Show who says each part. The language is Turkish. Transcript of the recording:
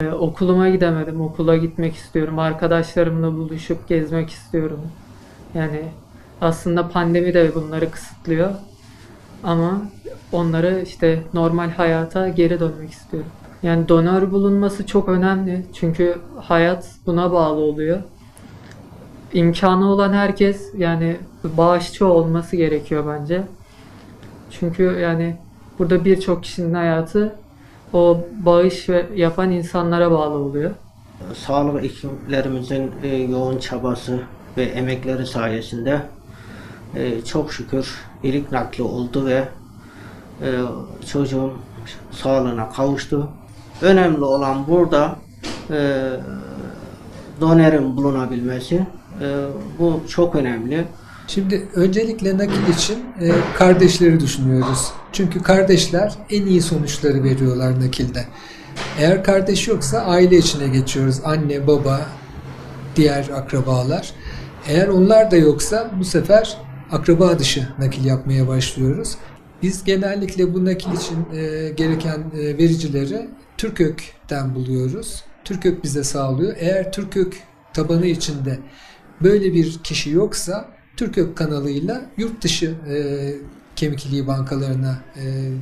Speaker 1: Ee, okuluma gidemedim. Okula gitmek istiyorum. Arkadaşlarımla buluşup gezmek istiyorum. Yani aslında pandemi de bunları kısıtlıyor. Ama onları işte normal hayata geri dönmek istiyorum. Yani donör bulunması çok önemli. Çünkü hayat buna bağlı oluyor. İmkanı olan herkes yani bağışçı olması gerekiyor bence. Çünkü yani burada birçok kişinin hayatı o bağış ve yapan insanlara bağlı oluyor.
Speaker 2: Sağlık ekiplerimizin e, yoğun çabası ve emekleri sayesinde e, çok şükür ilik nakli oldu ve e, çocuğum sağlığına kavuştu. Önemli olan burada e, donerin bulunabilmesi. E, bu çok önemli.
Speaker 3: Şimdi öncelikle nakil için e, kardeşleri düşünüyoruz. Çünkü kardeşler en iyi sonuçları veriyorlar nakilde. Eğer kardeş yoksa aile içine geçiyoruz. Anne, baba, diğer akrabalar. Eğer onlar da yoksa bu sefer akraba dışı nakil yapmaya başlıyoruz. Biz genellikle bu nakil için e, gereken e, vericileri Türkök'ten buluyoruz. Türkök bize sağlıyor. Eğer Türkök tabanı içinde böyle bir kişi yoksa Türkök kanalıyla yurt dışı e, kemik iliği bankalarına e,